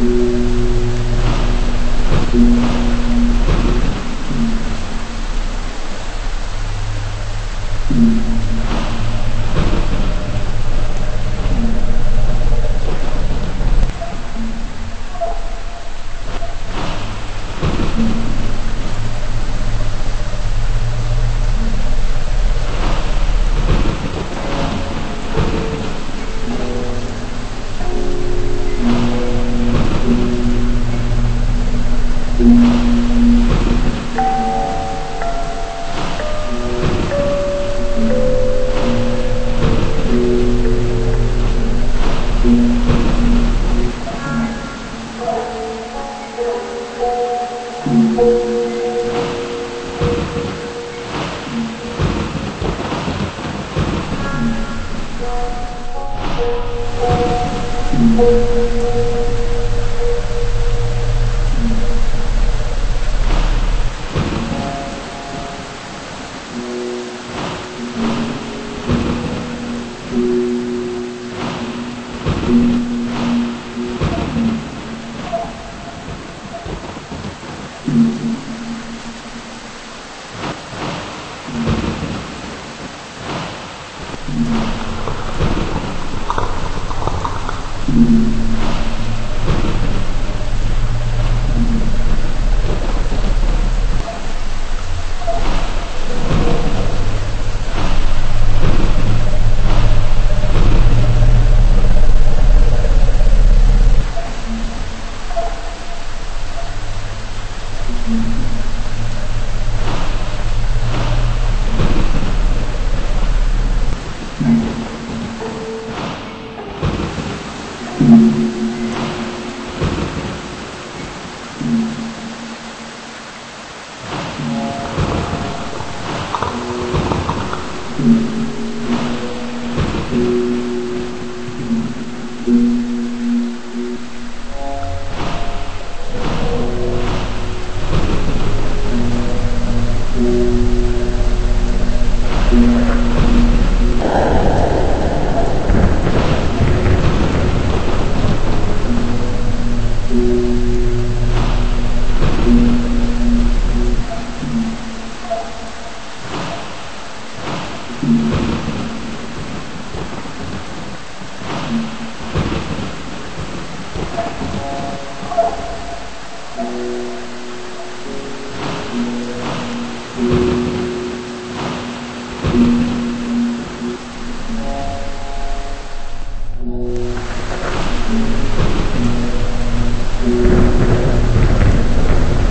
Thank you.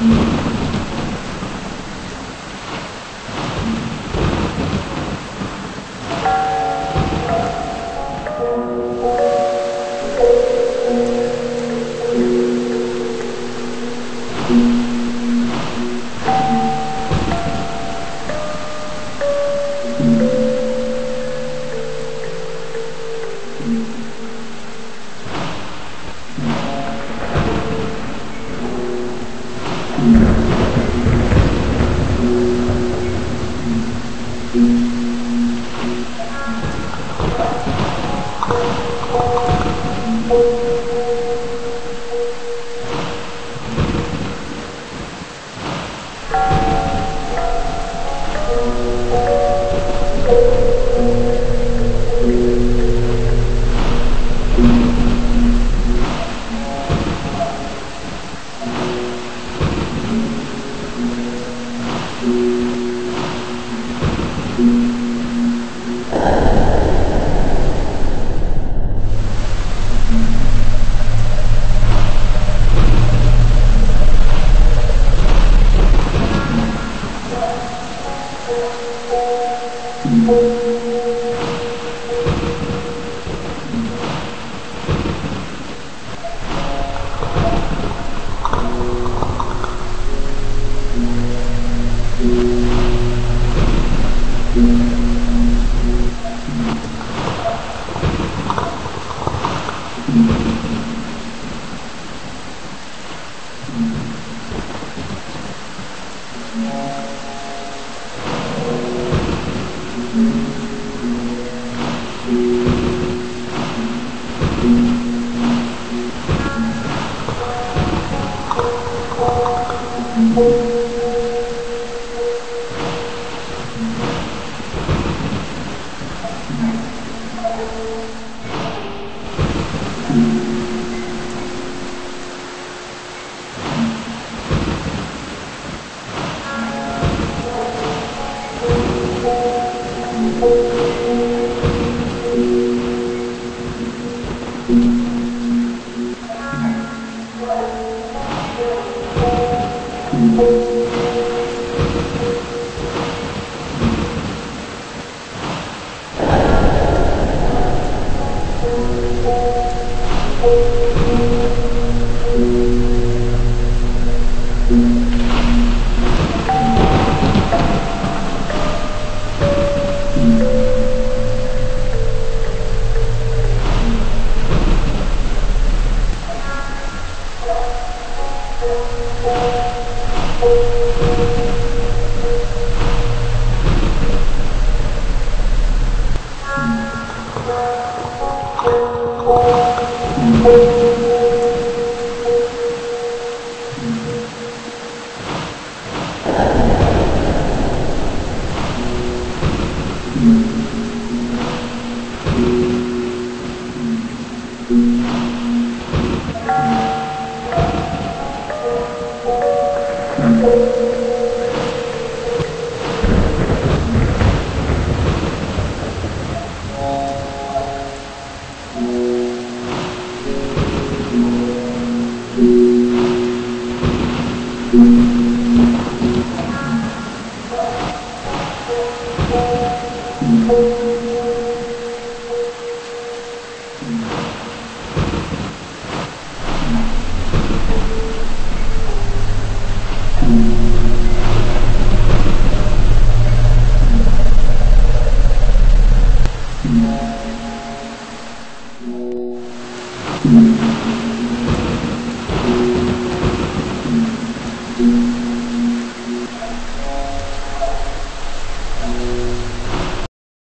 Mm-hmm. Música Amen. Mm-hmm.